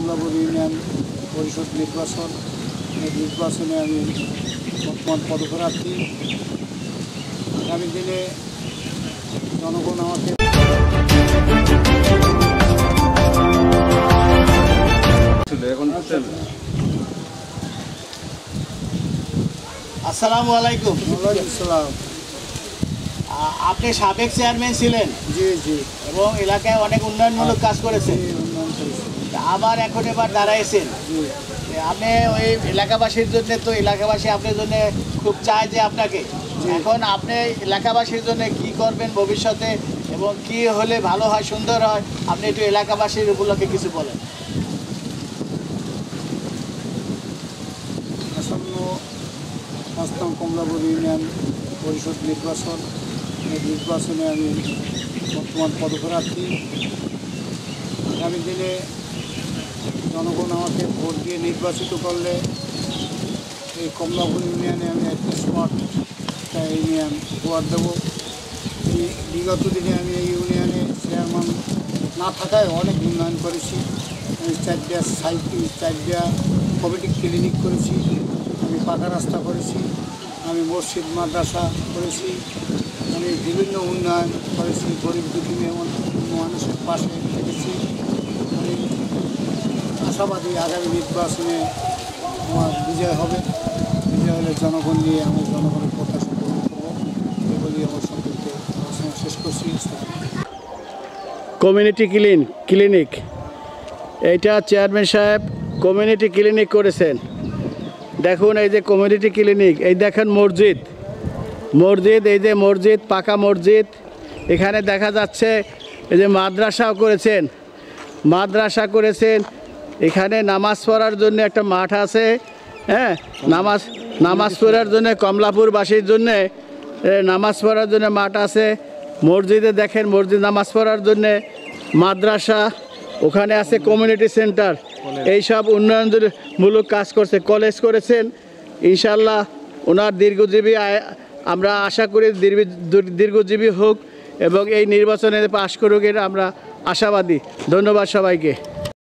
Kamalapur union পরিষদ নির্বাচন। এই নির্বাচনে আমি বর্তমান পদপ্রার্থী। আগামী দিনে জনগণ আমাকে এখন আসসালামু আলাইকুম। ওয়ালাইকুম আসসালাম আপনি সাবেক চেয়ারম্যান ছিলেন। জি জি। এবং এলাকায় অনেক উন্নয়নমূলক কাজ করেছেন। আবার এখন এবার দাঁড়াইছেন আপনি ওই এলাকাবাসীর জন্য তো এলাকাবাসী আপনার জন্য খুব চায় যে আপনাকে। এখন আপনি এলাকাবাসীর জন্য কি করবেন ভবিষ্যতে এবং কি হলে ভালো হয় সুন্দর হয় আপনি একটু এলাকাবাসীর উপলক্ষে কিছু বলেন। আসন্ন পাঁচতম কমলাপুর ইউনিয়ন পরিষদ নির্বাচন। এই নির্বাচনে আমি বর্তমান পদপ্রার্থী। আগামী দিনে জনগণ আমাকে ভোট দিয়ে নির্বাচিত করলে এই কমলাপুর ইউনিয়নে আমি একটি স্মার্ট ইউনিয়ন উপহার দেবো। এই বিগত দিনে আমি এই ইউনিয়নে চেয়ারম্যান না থাকায় অনেক উন্নয়ন করেছি। আমি চারটা সাইকেল চারটা কমিটি ক্লিনিক করেছি, আমি পাকা রাস্তা করেছি, আমি মসজিদ, মাদ্রাসা করেছি, আমি বিভিন্ন উন্নয়ন করেছি, গরিব দুঃখী মানুষের পাশে থেকেছি আশাবাদী আগামী নির্বাচনে আমার বিজয় হবে। বিজয় হলে জনগণ নিয়ে আমি জনগণের প্রত্যাশা পূরণ করব। এই বলি আমার সম্পর্কে আলোচনা শেষ করছি। Community clean clinic. এইটা চেয়ারম্যান সাহেব কমিউনিটি ক্লিনিক করেছেন। দেখুন এই যে কমিউনিটি ক্লিনিক, এই দেখেন মসজিদ। মসজিদ, এই যে মসজিদ, পাকা মসজিদ। এখানে দেখা যাচ্ছে এই যে মাদ্রাসাও করেছেন। মাদ্রাসা করেছেন এখানে নামাজ পড়ার জন্য একটা মাঠ আছে হ্যাঁ? নামাজ নামাজ পড়ার জন্য কমলাপুরবাসীর জন্যে নামাজ পড়ার জন্য মাঠ আছে। মসজিদে দেখেন মসজিদ নামাজ পড়ার জন্যে মাদ্রাসা ওখানে আছে কমিউনিটি সেন্টার এইসব উন্নয়নমূলক কাজ করছে কলেজ করেছেন। ইনশাল্লাহ ওনার দীর্ঘজীবী আয়- আমরা আশা করি দীর্ঘজীবী হোক এবং এই নির্বাচনে পাশ করুক এটা আমরা আশাবাদী। ধন্যবাদ সবাইকে।